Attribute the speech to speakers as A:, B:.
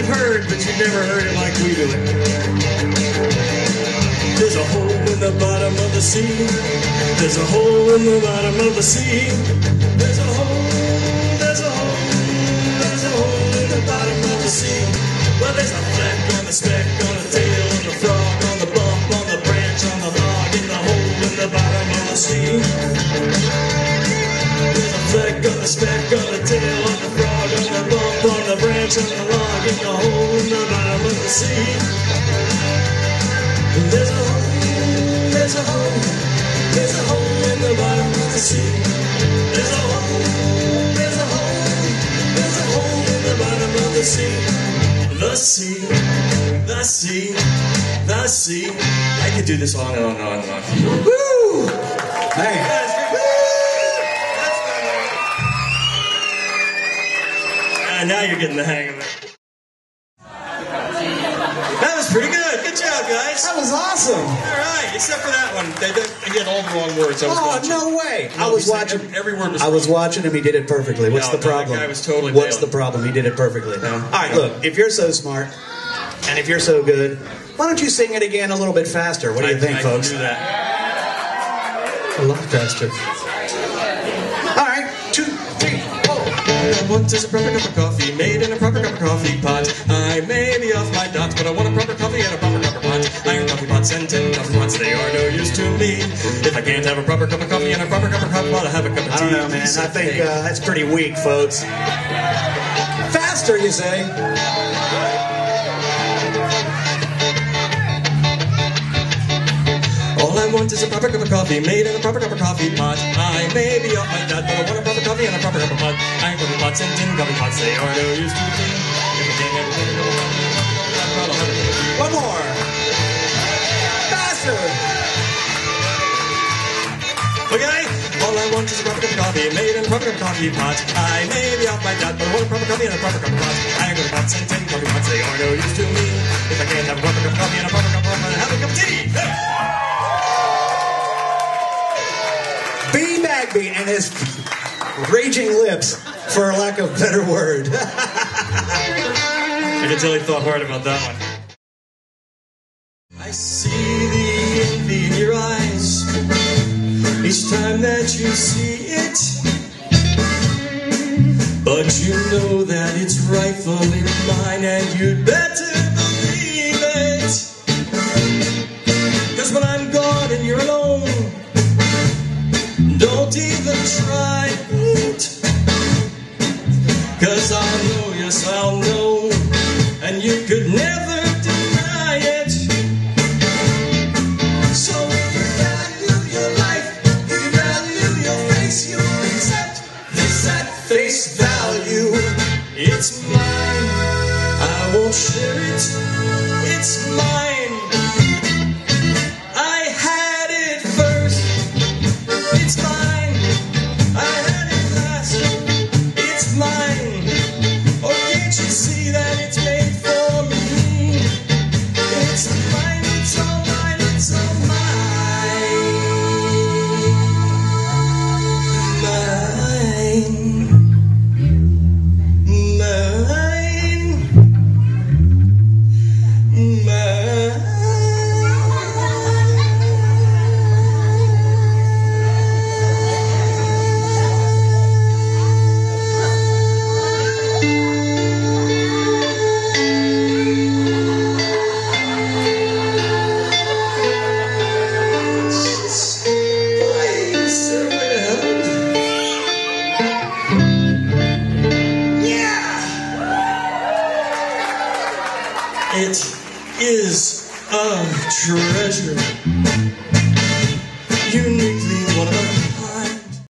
A: you've heard, but you've never heard it like we do it. There's a hole in the bottom of the sea. There's a hole in the bottom of the sea. There's a hole, there's a hole, there's a hole in the bottom of the sea. Well, there's a fleck on the speck, on the tail, on the frog, on the bump, on the branch, on the log, in the hole in the bottom of the sea. There's a fleck on the speck, on There's a hole, there's a hole, there's a hole in the bottom of the sea. There's a hole, there's a hole, there's a hole in the bottom of the sea. The sea, the sea, the sea. I could do this on and on and on and on.
B: Woo!
A: That's good. Ah, now you're getting the hang of it. That was pretty good. Good job, guys.
B: That was awesome.
A: All right, except for that one. They, they, they had all the wrong words. I was
B: Oh,
A: watching.
B: no way. I was watching.
A: every- every word was
B: I was
A: wrong.
B: watching him. He did it perfectly. What's
A: No,
B: the problem?
A: guy was totally
B: What's
A: nailing
B: the problem? He did it perfectly.
A: No.
B: All right, look. If you're so smart, and if you're so good, why don't you sing it again a little bit faster? What do you
A: I,
B: think,
A: I
B: folks?
A: Can do that.
B: A lot faster. All right, two, three, four.
A: I want is a proper cup of coffee made in a proper cup of coffee pot. I may be off my dots, but I want a proper coffee and a Iron and tin coffee pots, they are no use to me. If I can't have a proper cup of coffee and a proper cup of coffee, I'll have a cup of
B: I
A: tea.
B: don't know, man. I think uh, that's pretty weak, folks. Faster, you say?
A: All I want is a proper cup of coffee made in a proper cup of coffee pot. I may be off my dot, but I want a proper coffee and a proper cup of pot. Iron coffee pots and tin coffee pots, they are no use to me. Okay? All I want is a proper cup of coffee made in a proper cup of coffee pot. I may be off my dot, but I want a proper coffee and a proper cup of pot. Iron coffee pots and ten coffee pots, they are no use to me. If I can't have a proper cup of coffee and a proper cup of pot, I'll have a cup of tea. Hey!
B: B. Bagby and his raging lips, for lack of better word.
A: I can tell he thought hard about that one. I see the envy in your eyes time that you see it. But you know that it's rightfully mine, and you'd better won't share it, it's mine. It is a treasure.